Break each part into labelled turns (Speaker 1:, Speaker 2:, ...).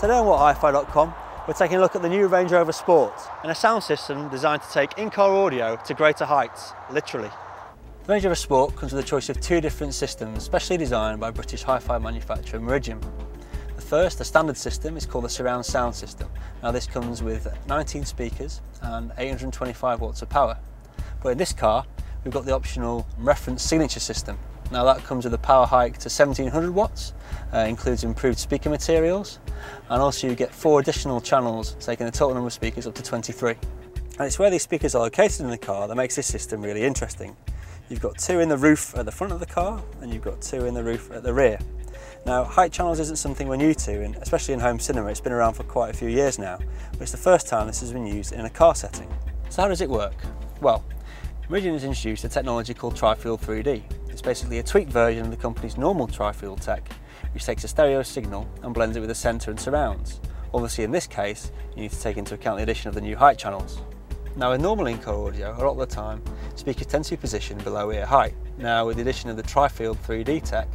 Speaker 1: Today on whathifi.com we're taking a look at the new Range Rover Sport and a sound system designed to take in-car audio to greater heights, literally. The Range Rover Sport comes with a choice of two different systems specially designed by British hi-fi manufacturer Meridian. The first, the standard system, is called the surround sound system. Now this comes with 19 speakers and 825 watts of power. But in this car, we've got the optional reference signature system. Now that comes with a power hike to 1700 watts, uh, includes improved speaker materials, and also you get four additional channels, taking the total number of speakers up to 23. And it's where these speakers are located in the car that makes this system really interesting. You've got two in the roof at the front of the car, and you've got two in the roof at the rear. Now, height channels isn't something we're new to, and especially in home cinema, it's been around for quite a few years now, but it's the first time this has been used in a car setting. So how does it work? Well, Meridian has introduced a technology called Trifield 3D. It's basically a tweaked version of the company's normal Trifield tech, which takes a stereo signal and blends it with a centre and surrounds. Obviously in this case, you need to take into account the addition of the new height channels. Now with normal in-car audio, a lot of the time, speakers tend to be positioned below ear height. Now with the addition of the Trifield 3D tech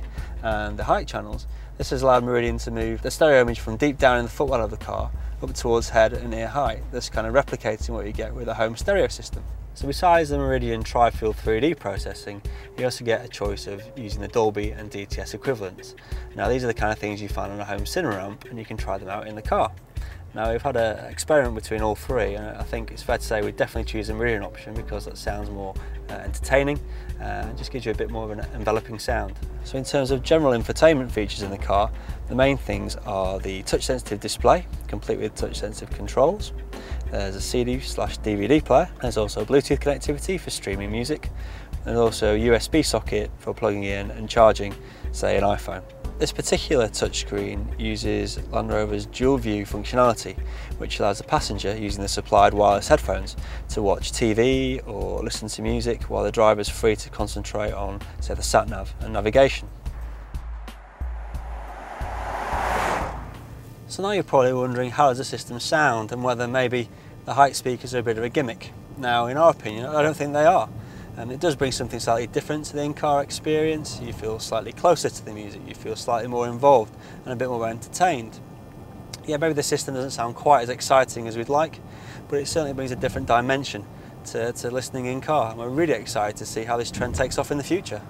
Speaker 1: and the height channels, this has allowed Meridian to move the stereo image from deep down in the footwell of the car up towards head and ear height, thus kind of replicating what you get with a home stereo system. So besides the Meridian Trifield 3D processing, you also get a choice of using the Dolby and DTS equivalents. Now these are the kind of things you find on a home cinema amp and you can try them out in the car. Now we've had an experiment between all three and I think it's fair to say we definitely choose the Meridian option because that sounds more uh, entertaining uh, and just gives you a bit more of an enveloping sound. So in terms of general infotainment features in the car, the main things are the touch sensitive display, complete with touch sensitive controls. There's a CD slash DVD player. There's also Bluetooth connectivity for streaming music. There's also a USB socket for plugging in and charging, say an iPhone. This particular touchscreen uses Land Rover's dual view functionality, which allows the passenger using the supplied wireless headphones to watch TV or listen to music while the driver is free to concentrate on, say, the sat nav and navigation. So now you're probably wondering how does the system sound and whether maybe the height speakers are a bit of a gimmick. Now, in our opinion, I don't think they are and it does bring something slightly different to the in-car experience. You feel slightly closer to the music, you feel slightly more involved and a bit more entertained. Yeah, maybe the system doesn't sound quite as exciting as we'd like, but it certainly brings a different dimension to, to listening in car. And we're really excited to see how this trend takes off in the future.